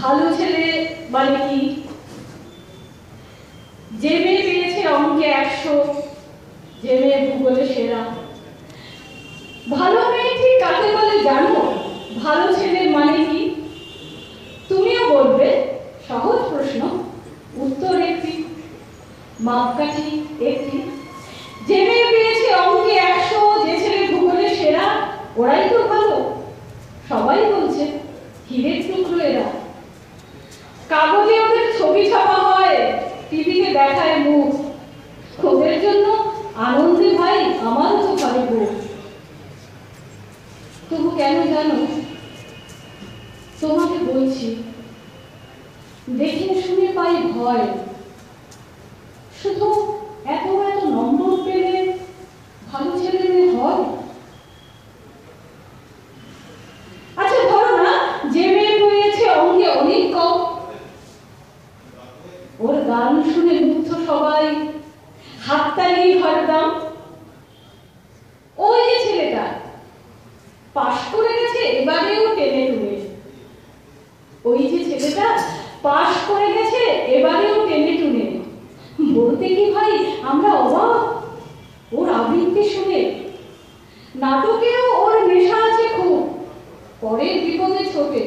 ভালো ছেলে মানে কি? যে মেয়ে পেয়েছে অঙ্কে একশো, যে মেয়ে ভূগোলে সেরা। ভালো মেয়ে ঠিক কাকে বলে জানো? ভালো ছেলে মানে কি? তুমিও বলবে, সহজ প্রশ্ন, উত্তর একটি, মাপকাঠি একটি। যে মেয়ে পেয়েছে অঙ্কে একশো, যে ছেলে ভূগোলে সেরা, ওরাই তো ভালো। সবাই বলছে, হিরের টুকরো এরা। কাগজে ওদের ছবি ছাপা হয়, টিভিতে দেখায় মুখ। ক্ষোভের জন্য আনন্দে ভাই আমার তো ঘরে তবু কেন জানো? তোমাকে বলছি, দেখে শুনে পাই ভয় শুধু এত এত নম্বর পেলে ভালো ছেলে মেয়ে হয় আচ্ছা ধরো না যে মেয়ে পেয়েছে অঙ্কে অনেক কম ওর গান শুনে মুগ্ধ সবাই ওই যে ছেলেটা, পাশ করে গেছে এবারেও টেনে টুনে ওই যে ছেলেটা, পাশ করে গেছে এবারেও টেনে টুনে। বলতে কি ভাই, আমরা অবাক। ওর আবৃত্তি শুনে নাটকেও ওর নেশা আছে খুব, পরের বিপদে ছোটে।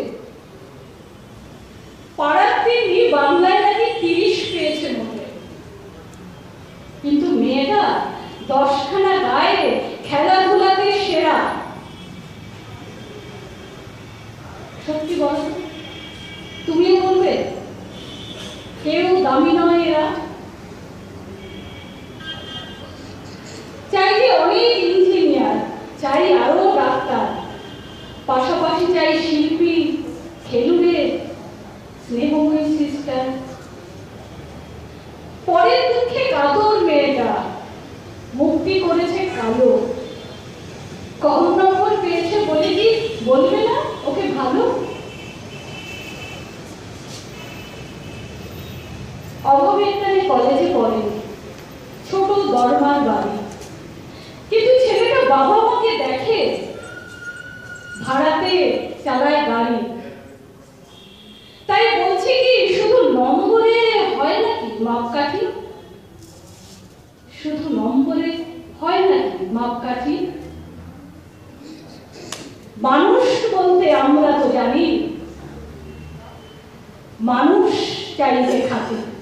পাড়ার তিনি বাংলায় তিরিশ পেয়েছে মোটে। কিন্তু মেয়েটা দশখানা গায়ে খেলাধুলাতে সেরা। সত্যি বলো, তুমিও বলবে, কেউ দামি নয় এরা। চাই যে অনেক ইঞ্জিনিয়ার, চাই আরও ডাক্তার, পাশাপাশি চাই শিল্পী পরের দুঃখে কাতর মেয়েটা। মুক্তি করেছে কালো। কম নম্বর পেয়েছে বলে কি বলবে না? ওকে ভালো? অভাবের কলেজে পড়ে। ছোট দরমার বাড়ি। কিন্তু ছেলেটা বাবা মাকে দেখে। ভাড়াতে চালায় গাড়ি। মাপকাঠি? শুধু নম্বরে হয় নাকি মাপকাঠি? মানুষ বলতে আমরা তো জানি। মানুষ চাইতে খাতে